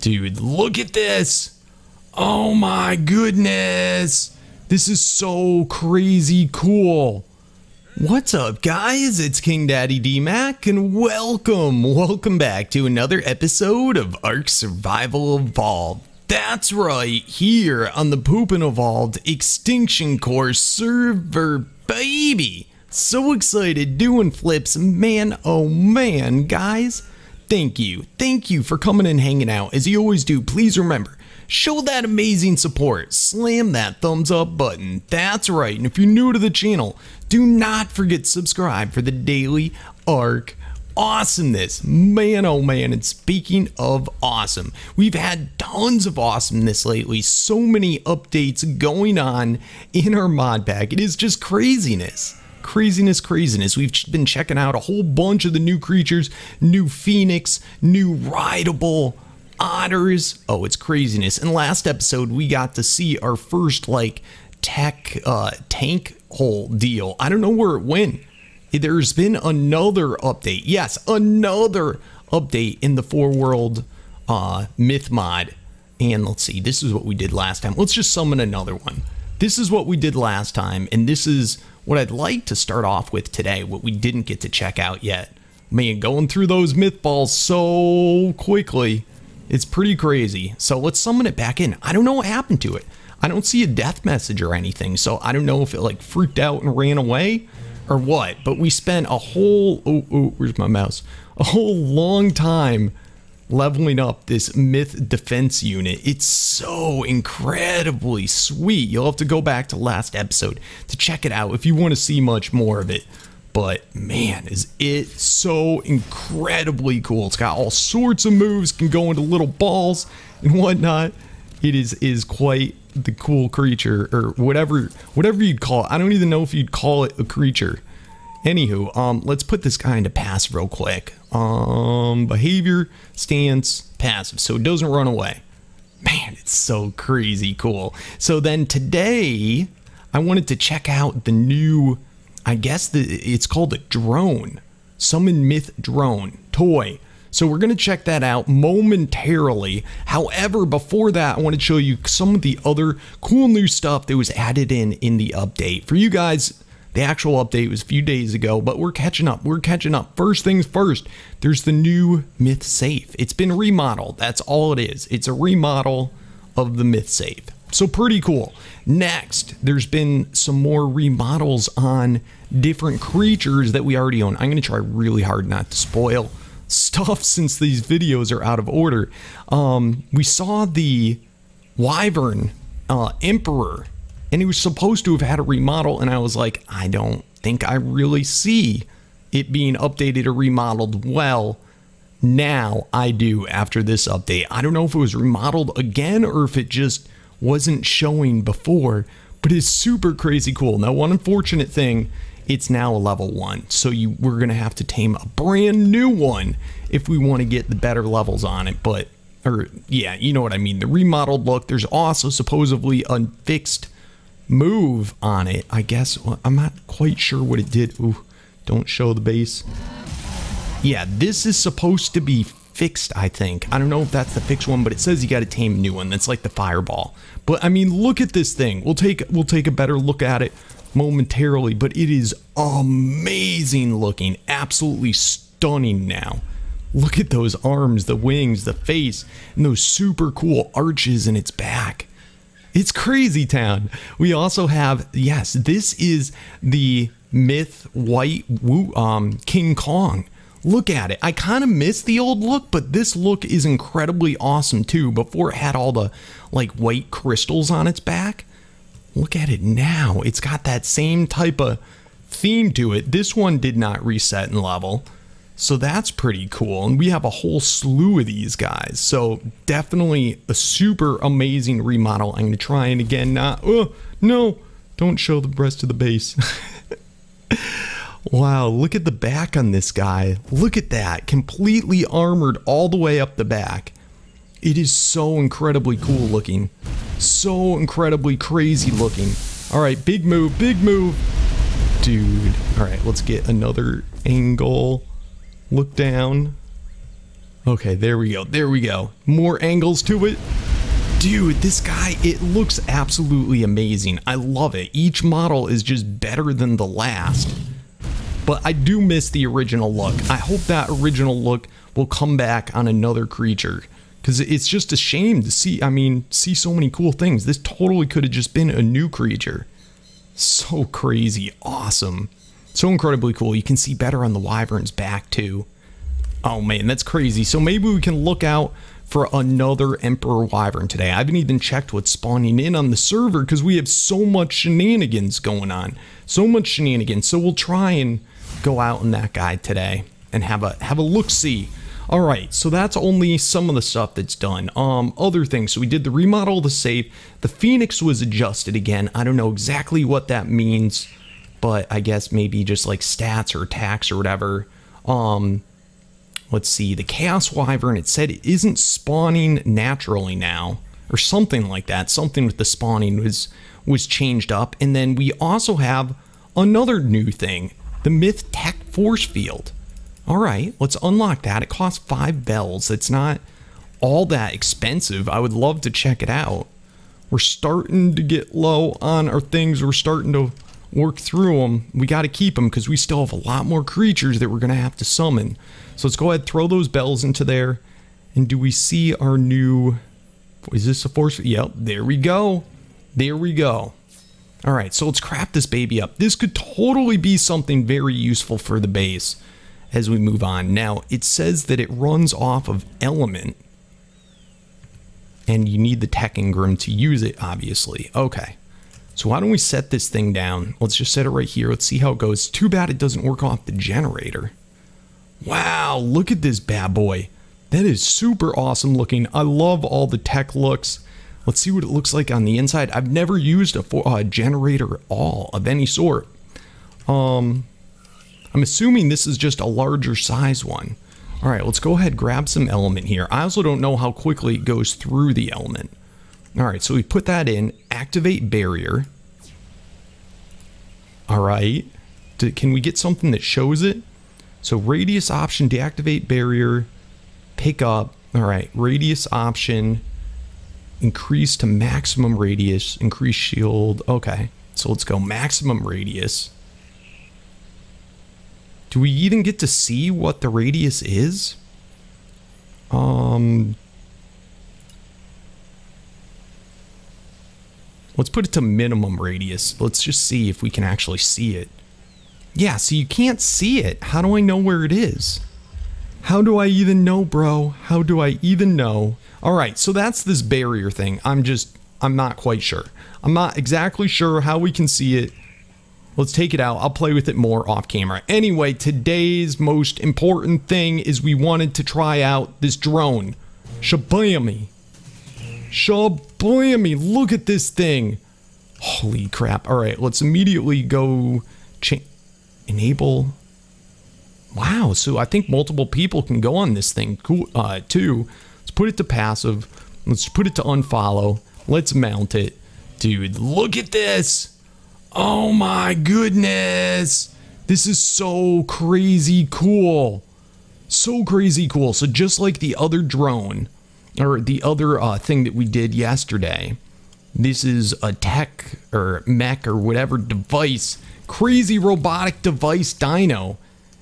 Dude, look at this. Oh my goodness. This is so crazy cool. What's up, guys? It's King Daddy D Mac, and welcome, welcome back to another episode of Ark Survival Evolved. That's right, here on the Poopin' Evolved Extinction Core server, baby. So excited doing flips, man, oh man, guys. Thank you, thank you for coming and hanging out. As you always do, please remember, show that amazing support. Slam that thumbs up button. That's right, and if you're new to the channel, do not forget to subscribe for the daily Ark awesomeness. Man, oh man. And speaking of awesome, we've had tons of awesomeness lately. So many updates going on in our mod pack. It is just craziness. Craziness, craziness. We've been checking out a whole bunch of the new creatures, new Phoenix, new rideable otters. Oh, it's craziness. And last episode, we got to see our first, like, tech uh, tank hole deal. I don't know where it went there's been another update. Yes, another update in the Foreworld uh, myth mod. And let's see, this is what we did last time. Let's just summon another one. This is what we did last time, and this is what I'd like to start off with today, what we didn't get to check out yet. Man, going through those myth balls so quickly, it's pretty crazy. So let's summon it back in. I don't know what happened to it. I don't see a death message or anything, so I don't know if it like freaked out and ran away or what, but we spent a whole, oh, oh, where's my mouse? A whole long time leveling up this myth defense unit. It's so incredibly sweet. You'll have to go back to last episode to check it out if you want to see much more of it. But man, is it so incredibly cool. It's got all sorts of moves, can go into little balls and whatnot. It is is quite the cool creature or whatever whatever you'd call it. I don't even know if you'd call it a creature. Anywho, um, let's put this guy into passive real quick. Um, behavior, stance, passive, so it doesn't run away. Man, it's so crazy cool. So then today, I wanted to check out the new, I guess the it's called a drone, Summon Myth Drone toy. So we're going to check that out momentarily. However, before that, I want to show you some of the other cool new stuff that was added in in the update. For you guys, the actual update was a few days ago, but we're catching up. We're catching up. First things first, there's the new Myth Safe. It's been remodeled. That's all it is. It's a remodel of the Myth Safe. So pretty cool. Next, there's been some more remodels on different creatures that we already own. I'm going to try really hard not to spoil stuff since these videos are out of order. Um, we saw the Wyvern uh, Emperor, and he was supposed to have had a remodel, and I was like, I don't think I really see it being updated or remodeled well. Now I do after this update. I don't know if it was remodeled again or if it just wasn't showing before, but it's super crazy cool. Now, one unfortunate thing it's now a level one. So you we're gonna have to tame a brand new one if we want to get the better levels on it. But or yeah, you know what I mean. The remodeled look. There's also supposedly a fixed move on it. I guess well, I'm not quite sure what it did. Ooh, don't show the base. Yeah, this is supposed to be fixed, I think. I don't know if that's the fixed one, but it says you got to tame a new one. That's like the fireball. But I mean, look at this thing. We'll take we'll take a better look at it momentarily, but it is amazing looking, absolutely stunning now. Look at those arms, the wings, the face, and those super cool arches in its back. It's crazy town. We also have, yes, this is the myth white um, King Kong. Look at it. I kind of miss the old look, but this look is incredibly awesome too. Before it had all the like white crystals on its back. Look at it now. It's got that same type of theme to it. This one did not reset in level. So that's pretty cool. And we have a whole slew of these guys. So definitely a super amazing remodel. I'm going to try and again not. Oh, no. Don't show the rest of the base. wow, look at the back on this guy. Look at that. Completely armored all the way up the back. It is so incredibly cool looking. So incredibly crazy looking. All right, big move, big move. Dude. All right, let's get another angle. Look down. Okay, there we go. There we go. More angles to it. Dude, this guy, it looks absolutely amazing. I love it. Each model is just better than the last. But I do miss the original look. I hope that original look will come back on another creature. Because it's just a shame to see, I mean, see so many cool things. This totally could have just been a new creature. So crazy. Awesome. So incredibly cool. You can see better on the Wyvern's back too. Oh man, that's crazy. So maybe we can look out for another Emperor Wyvern today. I haven't even checked what's spawning in on the server because we have so much shenanigans going on. So much shenanigans. So we'll try and go out in that guy today and have a have a look-see. All right, so that's only some of the stuff that's done. Um, other things. So we did the remodel of the safe. The Phoenix was adjusted again. I don't know exactly what that means, but I guess maybe just like stats or attacks or whatever. Um, let's see, the Chaos Wyvern, it said it isn't spawning naturally now, or something like that. Something with the spawning was was changed up. And then we also have another new thing, the Myth Tek Force Field. All right, let's unlock that. It costs five bells. It's not all that expensive. I would love to check it out. We're starting to get low on our things. We're starting to work through them. We got to keep them because we still have a lot more creatures that we're going to have to summon. So let's go ahead throw those bells into there. And do we see our new... Is this a force? Yep, there we go. There we go. All right, so let's craft this baby up. This could totally be something very useful for the base as we move on. Now, it says that it runs off of element. And you need the Tek engram to use it, obviously. Okay. So why don't we set this thing down? Let's just set it right here. Let's see how it goes. Too bad it doesn't work off the generator. Wow, look at this bad boy. That is super awesome looking. I love all the tech looks. Let's see what it looks like on the inside. I've never used a, a generator at all of any sort. Um, I'm assuming this is just a larger size one. All right, let's go ahead grab some element here. I also don't know how quickly it goes through the element. All right, so we put that in, activate barrier. All right, can we get something that shows it? So radius option, deactivate barrier, pick up. All right, radius option, increase to maximum radius, increase shield. Okay, so let's go maximum radius. Do we even get to see what the radius is? Um, Let's put it to minimum radius. Let's just see if we can actually see it. Yeah, so you can't see it. How do I know where it is? How do I even know, bro? How do I even know? All right, so that's this barrier thing. I'm just, I'm not quite sure. I'm not exactly sure how we can see it. Let's take it out. I'll play with it more off camera. Anyway, today's most important thing is we wanted to try out this drone. Shabammy. Shablammy, look at this thing. Holy crap. All right, let's immediately go enable. Wow, so I think multiple people can go on this thing cool, uh, too. Let's put it to passive. Let's put it to unfollow. Let's mount it. Dude, look at this. Oh my goodness. This is so crazy cool. So crazy cool. So just like the other drone, or the other uh, thing that we did yesterday. This is a tech or mech or whatever device, crazy robotic device dino.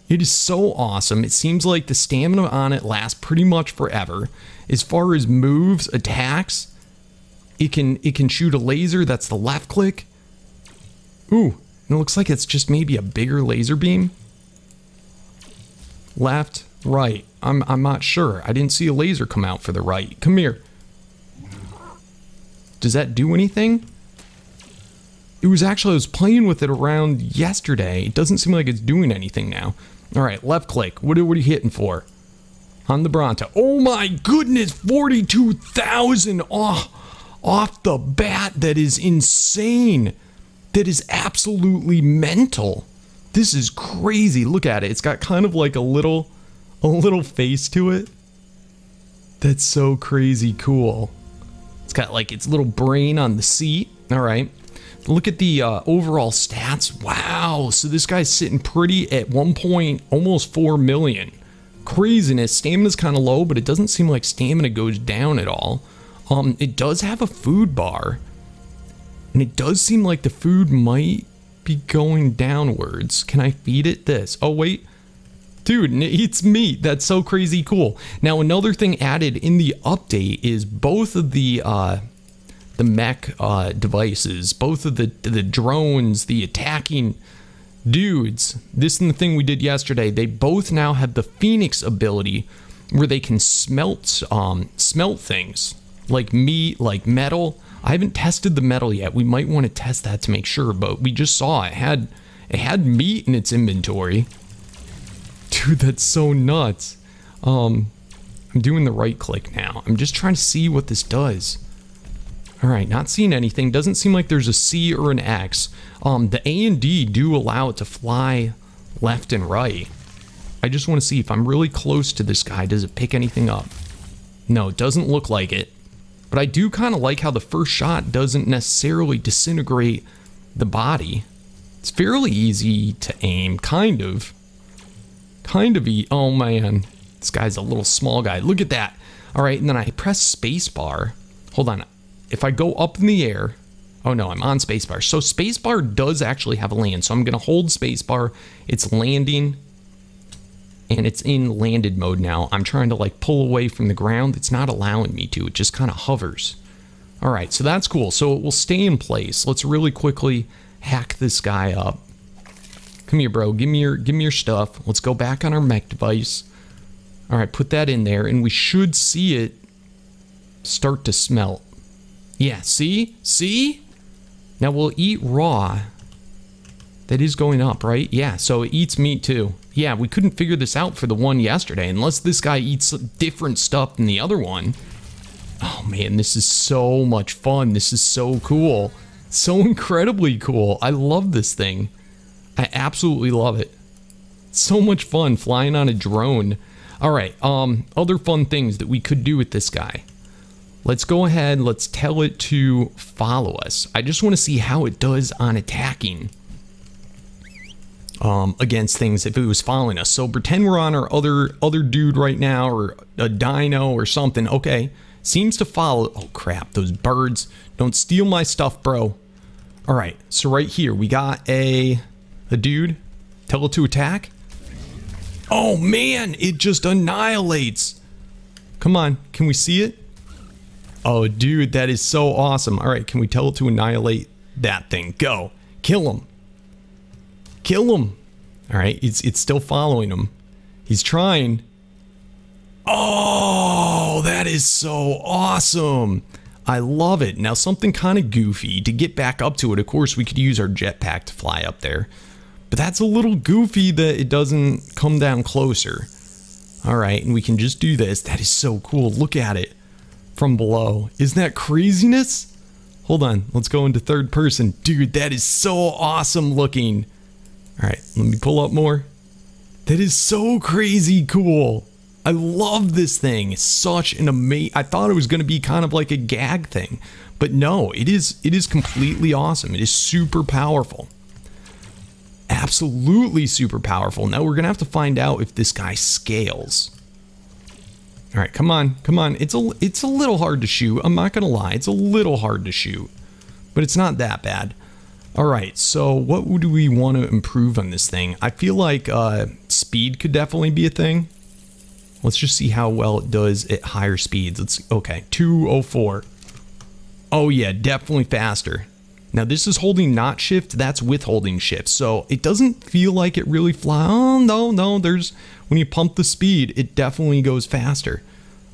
It is so awesome. It seems like the stamina on it lasts pretty much forever. As far as moves, attacks, it can it can shoot a laser. That's the left click. Ooh, it looks like it's just maybe a bigger laser beam. Left, right. I'm, I'm not sure. I didn't see a laser come out for the right. Come here. Does that do anything? It was actually, I was playing with it around yesterday. It doesn't seem like it's doing anything now. All right, left click. What are, what are you hitting for? On the Bronto. Oh my goodness, 42,000 off, off the bat. That is insane. That is absolutely mental. This is crazy. Look at it. It's got kind of like a little a little face to it. That's so crazy cool. It's got like its little brain on the seat. All right. Look at the uh, overall stats. Wow. So this guy's sitting pretty at one point, almost 4 million. craziness. Stamina's kind of low, but it doesn't seem like stamina goes down at all. Um, it does have a food bar. And it does seem like the food might be going downwards. Can I feed it this? Oh, wait. Dude, it eats meat. That's so crazy cool. Now, another thing added in the update is both of the uh, the mech uh, devices, both of the the drones, the attacking dudes. This and the thing we did yesterday. They both now have the Phoenix ability, where they can smelt um, smelt things like meat, like metal. I haven't tested the metal yet. We might want to test that to make sure, but we just saw it had it had meat in its inventory. Dude, that's so nuts. Um, I'm doing the right click now. I'm just trying to see what this does. All right, not seeing anything. Doesn't seem like there's a C or an X. Um, the A and D do allow it to fly left and right. I just want to see if I'm really close to this guy. Does it pick anything up? No, it doesn't look like it. But I do kind of like how the first shot doesn't necessarily disintegrate the body. It's fairly easy to aim, kind of. Kind of e- oh man. This guy's a little small guy. Look at that. All right, and then I press spacebar. Hold on. If I go up in the air, oh no, I'm on spacebar. So spacebar does actually have a land. So I'm gonna hold spacebar. It's landing and it's in landed mode now. I'm trying to like pull away from the ground. It's not allowing me to. It just kind of hovers. All right, so that's cool. So it will stay in place. Let's really quickly hack this guy up. Come here, bro. Give me your give me your stuff. Let's go back on our mech device. All right, put that in there, and we should see it start to smelt. Yeah, see? See? Now we'll eat raw. That is going up, right? Yeah, so it eats meat too. Yeah, we couldn't figure this out for the one yesterday, unless this guy eats different stuff than the other one. Oh man, this is so much fun. This is so cool. So incredibly cool. I love this thing. I absolutely love it. So much fun flying on a drone. All right, um, other fun things that we could do with this guy. Let's go ahead, let's tell it to follow us. I just want to see how it does on attacking um, against things if it was following us. So pretend we're on our other other dude right now or a dino or something. Okay, seems to follow. Oh crap, those birds. Don't steal my stuff, bro. All right, so right here we got a a dude. Tell it to attack. Oh man, it just annihilates. Come on, can we see it? Oh dude, that is so awesome. All right, can we tell it to annihilate that thing? Go. Kill him. Kill him. All right, it's it's still following him. He's trying. Oh, that is so awesome. I love it. Now something kind of goofy to get back up to it. Of course, we could use our jetpack to fly up there. But that's a little goofy that it doesn't come down closer. All right, and we can just do this. That is so cool. Look at it from below. Isn't that craziness? Hold on, let's go into third person. Dude, that is so awesome looking. All right, let me pull up more. That is so crazy cool. I love this thing. It's such an amazing. I thought it was going to be kind of like a gag thing, but no, it is. It is completely awesome. It is super powerful. Absolutely super powerful. Now we're gonna have to find out if this guy scales. All right, come on, come on. It's a it's a little hard to shoot. I'm not gonna lie. It's a little hard to shoot, but it's not that bad. All right, so what do we want to improve on this thing? I feel like uh, speed could definitely be a thing. Let's just see how well it does at higher speeds. Let's okay, 204. Oh yeah, definitely faster. Now this is holding not shift, that's withholding shift. So it doesn't feel like it really flies. Oh no, no, there's when you pump the speed, it definitely goes faster.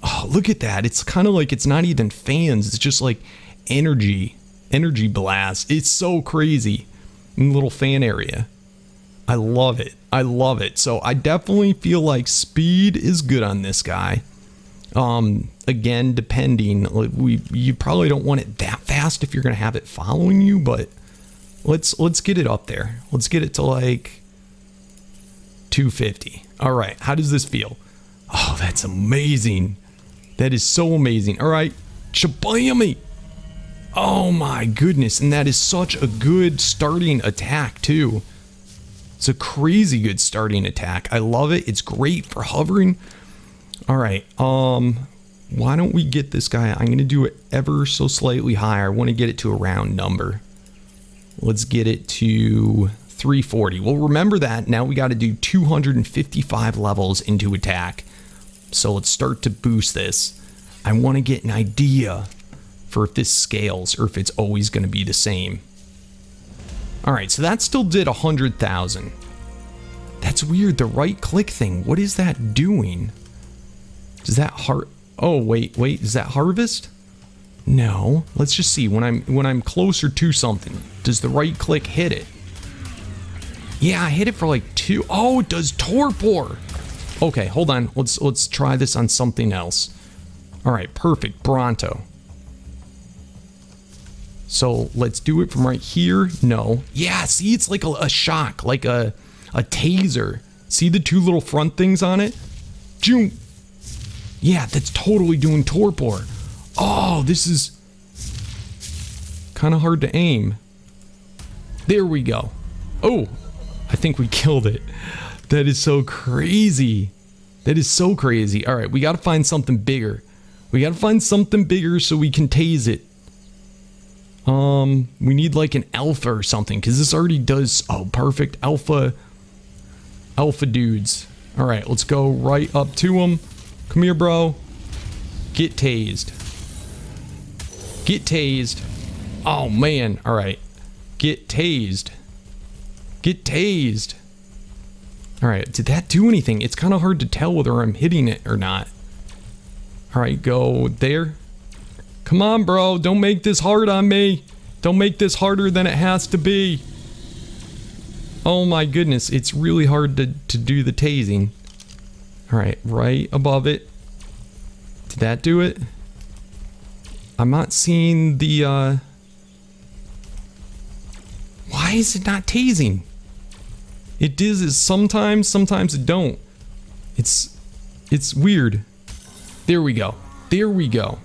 Oh, look at that. It's kind of like it's not even fans, it's just like energy, energy blast. It's so crazy in the little fan area. I love it. I love it. So I definitely feel like speed is good on this guy. Um, again, depending, we you probably don't want it that fast if you're gonna have it following you, but let's let's get it up there. Let's get it to like 250. All right, how does this feel? Oh, that's amazing. That is so amazing. All right, shabammy. Oh my goodness, and that is such a good starting attack too. It's a crazy good starting attack. I love it. It's great for hovering. All right. Um, why don't we get this guy? I'm going to do it ever so slightly higher. I want to get it to a round number. Let's get it to 340. Well, remember that. Now we got to do 255 levels into attack. So let's start to boost this. I want to get an idea for if this scales or if it's always going to be the same. All right, so that still did 100,000. That's weird. The right click thing. What is that doing? Does that heart? Oh, wait, wait. Is that harvest? No. Let's just see. When I'm when I'm closer to something, does the right click hit it? Yeah, I hit it for like two. Oh, it does torpor. Okay, hold on. Let's let's try this on something else. All right, perfect. Bronto. So let's do it from right here. No. Yeah, see, it's like a, a shock, like a a taser. See the two little front things on it? June. Yeah, that's totally doing torpor. Oh, this is kind of hard to aim. There we go. Oh, I think we killed it. That is so crazy. That is so crazy. All right, we got to find something bigger. We got to find something bigger so we can tase it. Um, we need like an alpha or something because this already does. Oh, perfect. Alpha. Alpha dudes. All right, let's go right up to him. Come here, bro. Get tased. Get tased. Oh, man. All right. Get tased. Get tased. All right. Did that do anything? It's kind of hard to tell whether I'm hitting it or not. All right. Go there. Come on, bro. Don't make this hard on me. Don't make this harder than it has to be. Oh my goodness. It's really hard to, to do the tasing. All right. Right above it. Did that do it? I'm not seeing the, uh... Why is it not tasing? It does sometimes, sometimes it don't. It's, it's weird. There we go. There we go.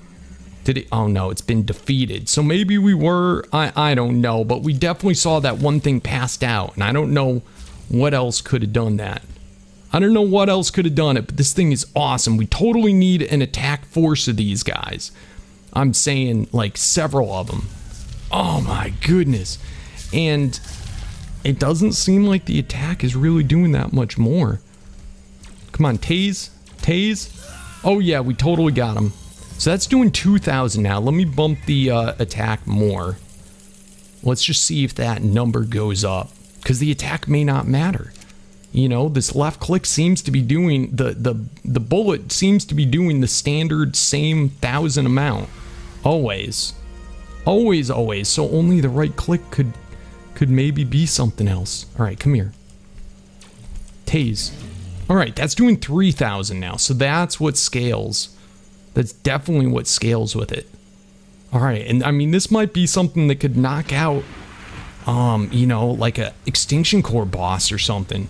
Did it? Oh no, it's been defeated. So maybe we were, I, I don't know, but we definitely saw that one thing passed out, and I don't know what else could have done that. I don't know what else could have done it, but this thing is awesome. We totally need an attack force of these guys. I'm saying like several of them. Oh my goodness. And it doesn't seem like the attack is really doing that much more. Come on, tase, tase. Oh yeah, we totally got him. So that's doing 2,000 now. Let me bump the uh, attack more. Let's just see if that number goes up. Because the attack may not matter. You know, this left click seems to be doing, the, the, the bullet seems to be doing the standard same thousand amount. Always. Always, always. So only the right click could could maybe be something else. All right, come here. Tase. All right, that's doing 3,000 now. So that's what scales. That's definitely what scales with it. All right, and I mean, this might be something that could knock out, um, you know, like a Extinction Core boss or something.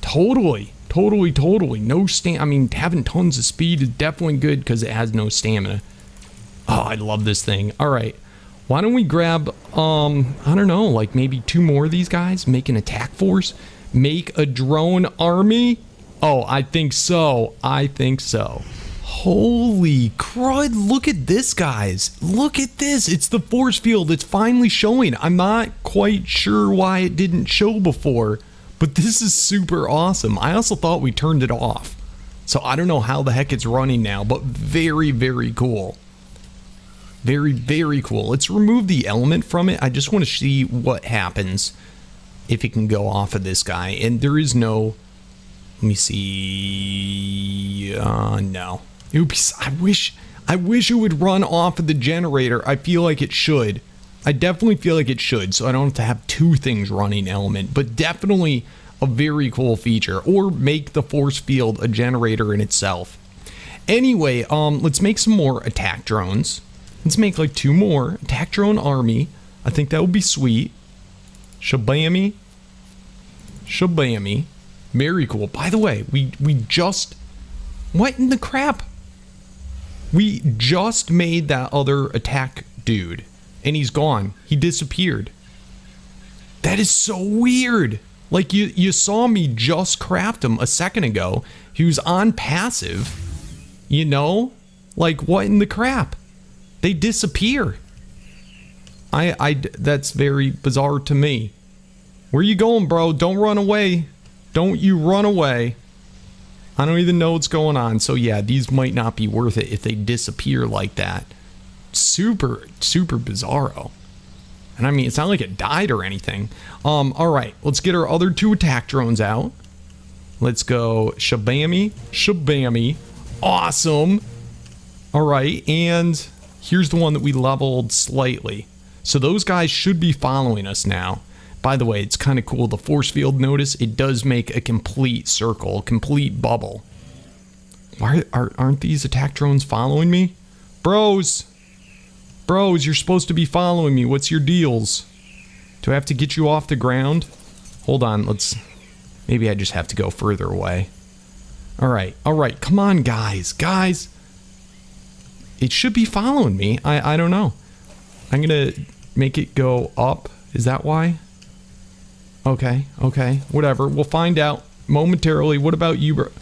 Totally, totally, totally. No stam. I mean, having tons of speed is definitely good because it has no stamina. Oh, I love this thing. All right. Why don't we grab, um, I don't know, like maybe two more of these guys? Make an attack force? Make a drone army? Oh, I think so. I think so. Holy crud, look at this, guys. Look at this. It's the force field. It's finally showing. I'm not quite sure why it didn't show before, but this is super awesome. I also thought we turned it off. So I don't know how the heck it's running now, but very, very cool. Very, very cool. Let's remove the element from it. I just want to see what happens if it can go off of this guy. And there is no... Let me see... Uh, no. Oops. I wish... I wish it would run off of the generator. I feel like it should. I definitely feel like it should, so I don't have to have two things running element. But definitely a very cool feature. Or make the force field a generator in itself. Anyway, um, let's make some more attack drones. Let's make like two more. Attack drone army. I think that would be sweet. Shabammy. Shabammy. Very cool. By the way, we, we just... What in the crap? We just made that other attack dude. And he's gone. He disappeared. That is so weird. Like you you saw me just craft him a second ago. He was on passive. You know? Like what in the crap? They disappear. I I that's very bizarre to me. Where you going, bro? Don't run away. Don't you run away. I don't even know what's going on. So yeah, these might not be worth it if they disappear like that. Super super bizarro. And I mean, it's not like it died or anything. Um, all right, let's get our other two attack drones out. Let's go Shabammy, Shabammy. Awesome. All right, and here's the one that we leveled slightly. So those guys should be following us now. By the way, it's kind of cool. The force field notice, it does make a complete circle, complete bubble. Why are, aren't these attack drones following me? Bros, Bros, you're supposed to be following me. What's your deals? Do I have to get you off the ground? Hold on, let's... Maybe I just have to go further away. Alright, alright, come on, guys. Guys! It should be following me. I, I don't know. I'm gonna make it go up. Is that why? Okay, okay, whatever. We'll find out momentarily. What about you,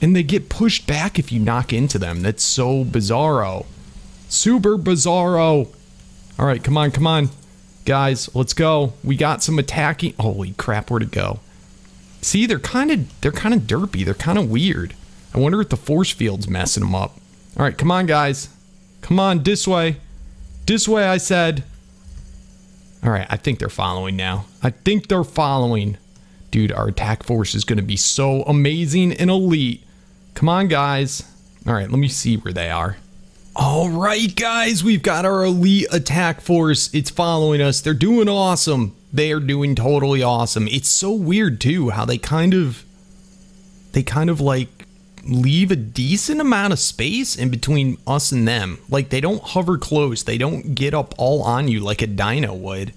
And they get pushed back if you knock into them. That's so bizarro. Super Bizarro. All right, come on, come on. Guys, let's go. We got some attacking. Holy crap, where to go? See, they're kind of they're kind of derpy. They're kind of weird. I wonder if the force field's messing them up. All right, come on, guys. Come on, this way. This way, I said. All right, I think they're following now. I think they're following. Dude, our attack force is going to be so amazing and elite. Come on, guys. All right, let me see where they are. All right, guys, we've got our elite attack force. It's following us. They're doing awesome. They are doing totally awesome. It's so weird too how they kind of they kind of like leave a decent amount of space in between us and them. Like they don't hover close. They don't get up all on you like a dino would.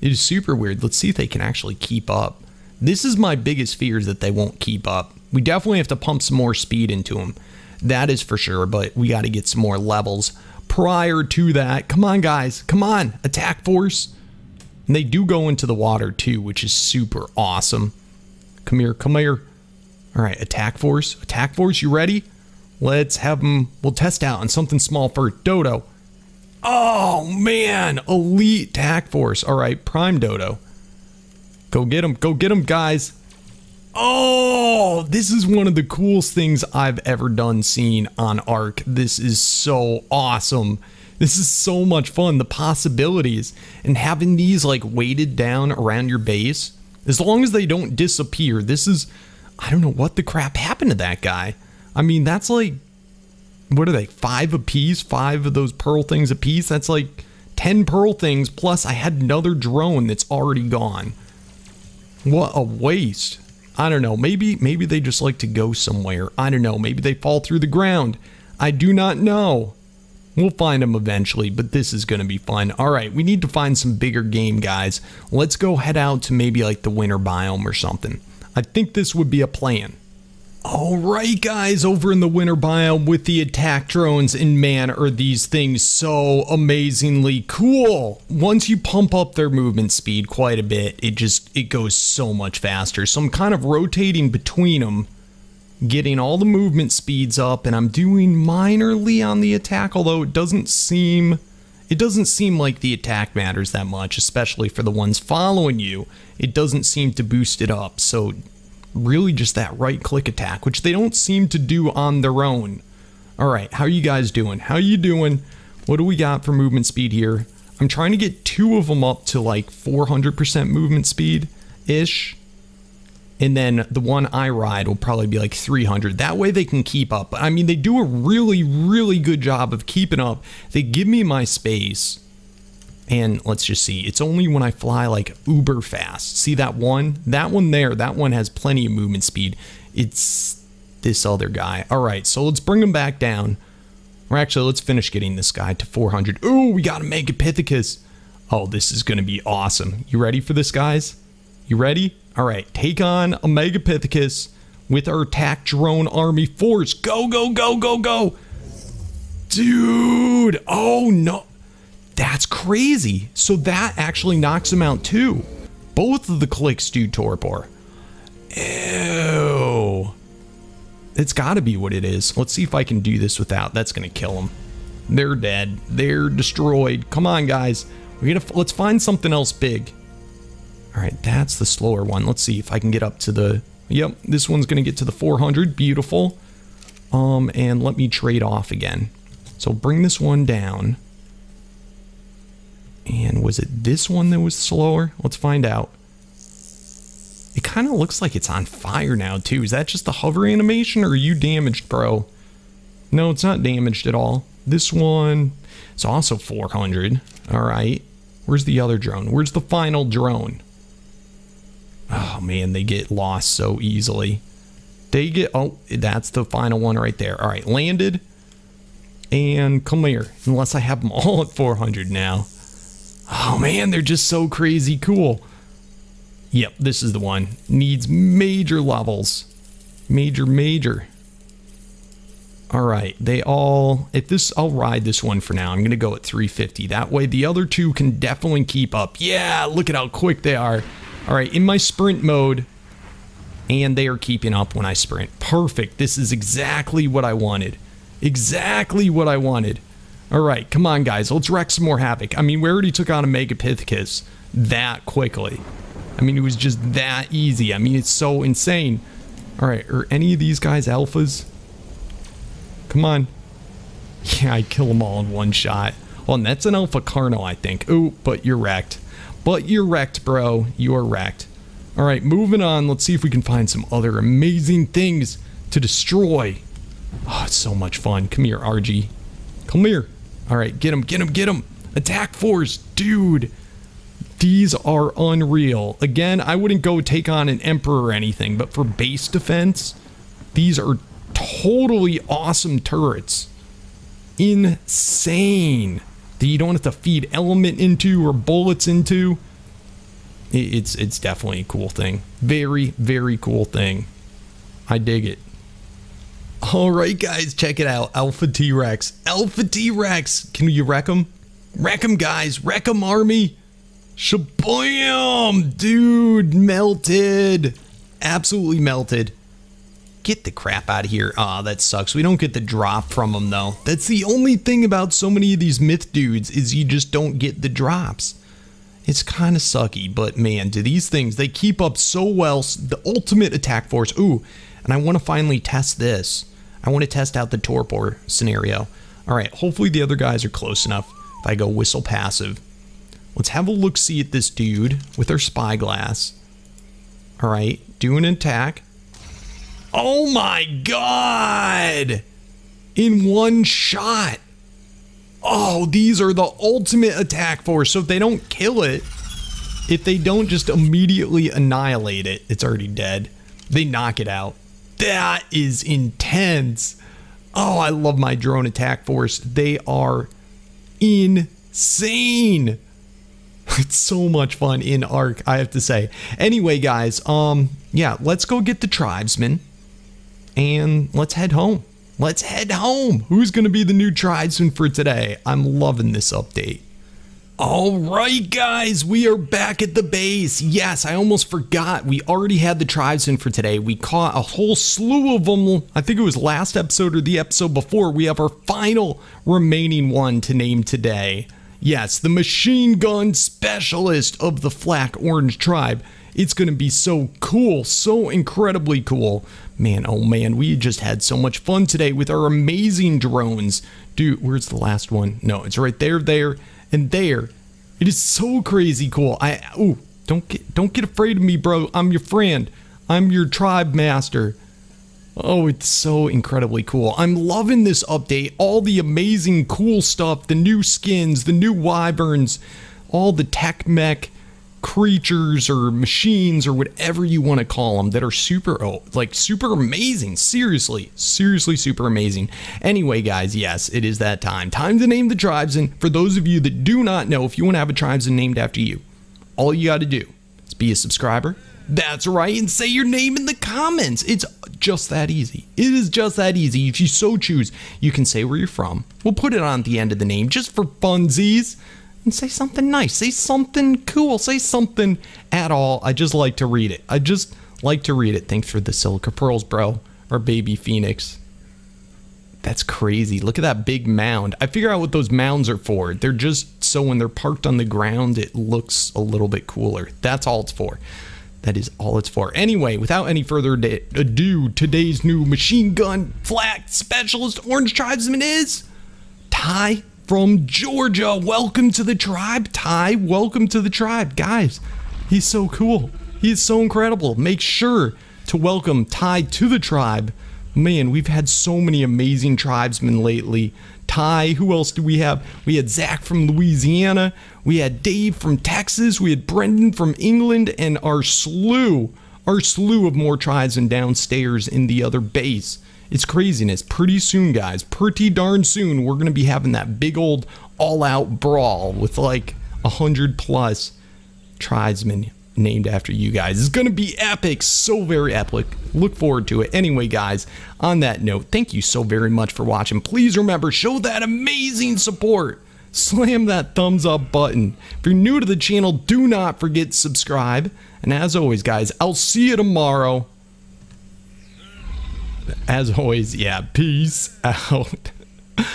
It is super weird. Let's see if they can actually keep up. This is my biggest fear is that they won't keep up. We definitely have to pump some more speed into them. That is for sure, but we got to get some more levels prior to that. Come on, guys. Come on. Attack force. And they do go into the water too, which is super awesome. Come here. Come here. All right. Attack force. Attack force. You ready? Let's have them. We'll test out on something small for Dodo. Oh, man. Elite attack force. All right. Prime Dodo. Go get him. Go get him, guys. Oh, this is one of the coolest things I've ever done seen on Ark. This is so awesome. This is so much fun. The possibilities and having these like weighted down around your base, as long as they don't disappear, this is, I don't know what the crap happened to that guy. I mean, that's like, what are they, five a piece? Five of those pearl things a piece? That's like 10 pearl things, plus I had another drone that's already gone. What a waste. I don't know. Maybe maybe they just like to go somewhere. I don't know. Maybe they fall through the ground. I do not know. We'll find them eventually, but this is going to be fun. All right, we need to find some bigger game, guys. Let's go head out to maybe like the winter biome or something. I think this would be a plan. Alright guys, over in the winter biome with the attack drones, and man are these things so amazingly cool. Once you pump up their movement speed quite a bit, it just, it goes so much faster. So I'm kind of rotating between them, getting all the movement speeds up, and I'm doing minorly on the attack, although it doesn't seem, it doesn't seem like the attack matters that much, especially for the ones following you. It doesn't seem to boost it up, so really just that right click attack, which they don't seem to do on their own. All right, how you guys doing? How you doing? What do we got for movement speed here? I'm trying to get two of them up to like 400% movement speed-ish. And then the one I ride will probably be like 300. That way they can keep up. I mean, they do a really, really good job of keeping up. They give me my space and let's just see, it's only when I fly like uber fast. See that one? That one there, that one has plenty of movement speed. It's this other guy. All right, so let's bring him back down. Or actually, let's finish getting this guy to 400. Ooh, we got a Megapithecus. Oh, this is going to be awesome. You ready for this, guys? You ready? All right, take on a Megapithecus with our attack drone army force. Go, go, go, go, go. Dude, oh no. That's crazy. So that actually knocks him out too. Both of the clicks do torpor. Ew. It's got to be what it is. Let's see if I can do this without. That's to kill them. They're dead. They're destroyed. Come on, guys. We gotta let's find something else big. All right, that's the slower one. Let's see if I can get up to the. Yep, this one's gonna get to the 400. Beautiful. Um, and let me trade off again. So bring this one down. And was it this one that was slower? Let's find out. It kind of looks like it's on fire now, too. Is that just the hover animation, or are you damaged, bro? No, it's not damaged at all. This one is also 400. All right. Where's the other drone? Where's the final drone? Oh, man, they get lost so easily. They get... Oh, that's the final one right there. All right, landed. And come here. Unless I have them all at 400 now. Oh, man, they're just so crazy cool. Yep, this is the one. Needs major levels. Major, major. All right, they all, if this, I'll ride this one for now. I'm going to go at 350. That way the other two can definitely keep up. Yeah, look at how quick they are. All right, in my sprint mode, and they are keeping up when I sprint. Perfect. This is exactly what I wanted. Exactly what I wanted. All right, come on, guys. Let's wreck some more havoc. I mean, we already took on a Megapithecus that quickly. I mean, it was just that easy. I mean, it's so insane. All right, are any of these guys alphas? Come on. Yeah, I kill them all in one shot. Well, and that's an Alpha Carno, I think. Ooh, but you're wrecked. But you're wrecked, bro. You're wrecked. All right, moving on. Let's see if we can find some other amazing things to destroy. Oh, it's so much fun. Come here, RG. Come here. All right, get him, get him, get him. Attack force, dude. These are unreal. Again, I wouldn't go take on an Emperor or anything, but for base defense, these are totally awesome turrets. Insane. That you don't have to feed element into or bullets into. It's it's definitely a cool thing. Very, very cool thing. I dig it. All right, guys, check it out. Alpha T-Rex. Alpha T-Rex. Can you wreck them? Wreck them, guys. Wreck them, army. Shabam! Dude, melted. Absolutely melted. Get the crap out of here. Aw, oh, that sucks. We don't get the drop from them, though. That's the only thing about so many of these myth dudes is you just don't get the drops. It's kind of sucky, but man, do these things, they keep up so well. The ultimate attack force. Ooh, and I want to finally test this. I want to test out the torpor scenario. All right, hopefully the other guys are close enough if I go whistle passive. Let's have a look-see at this dude with our spyglass. All right, do an attack. Oh my god! In one shot. Oh, these are the ultimate attack force. So if they don't kill it, if they don't just immediately annihilate it, it's already dead. They knock it out. That is intense. Oh, I love my drone attack force. They are insane. It's so much fun in Ark, I have to say. Anyway, guys, um, yeah, let's go get the tribesmen and let's head home. Let's head home. Who's going to be the new tribesman for today? I'm loving this update. All right, guys, we are back at the base. Yes, I almost forgot. We already had the tribesmen for today. We caught a whole slew of them. I think it was last episode or the episode before. We have our final remaining one to name today. Yes, the machine gun specialist of the Flak Orange tribe. It's going to be so cool, so incredibly cool. Man, oh man, we just had so much fun today with our amazing drones. Dude, where's the last one? No, it's right there, there, and there. It is so crazy cool. I ooh, don't get don't get afraid of me, bro. I'm your friend. I'm your tribe master. Oh, it's so incredibly cool. I'm loving this update. All the amazing cool stuff, the new skins, the new wyverns, all the tech mech creatures or machines or whatever you want to call them that are super oh, like super amazing. Seriously seriously super amazing. Anyway guys yes it is that time. Time to name the tribes and for those of you that do not know if you want to have a tribesman named after you all you got to do is be a subscriber. That's right and say your name in the comments. It's just that easy. It is just that easy. If you so choose you can say where you're from. We'll put it on at the end of the name just for funsies and say something nice. Say something cool. Say something at all. I just like to read it. I just Like to read it. Thanks for the silica pearls, bro. Or baby phoenix. That's crazy. Look at that big mound. I figure out what those mounds are for. They're just so when they're parked on the ground, it looks a little bit cooler. That's all it's for. That is all it's for. Anyway, without any further ado, today's new machine gun flak specialist orange tribesman is Ty from Georgia. Welcome to the tribe, Ty. Welcome to the tribe. Guys, he's so cool. He's so incredible. Make sure to welcome Ty to the tribe. Man, we've had so many amazing tribesmen lately. Ty, who else do we have? We had Zach from Louisiana. We had Dave from Texas. We had Brendan from England and our slew, our slew of more tribesmen downstairs in the other base. It's craziness. Pretty soon, guys, pretty darn soon, we're going to be having that big old all out brawl with like a hundred plus tribesmen named after you guys. It's going to be epic, so very epic. Look forward to it. Anyway, guys, on that note, thank you so very much for watching. Please remember, show that amazing support. Slam that thumbs up button. If you're new to the channel, do not forget to subscribe. And as always, guys, I'll see you tomorrow as always, yeah, peace out.